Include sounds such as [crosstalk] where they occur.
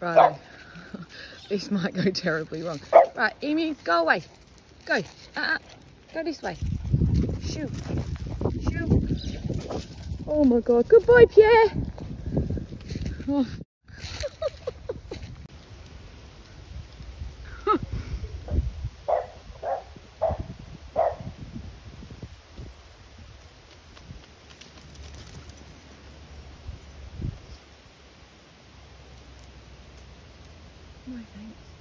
Right. [laughs] this might go terribly wrong. Right, Emu, go away. Go. Uh-uh. Go this way. Shoo. Shoo. Oh my god. Good boy, Pierre. Oh. No thanks.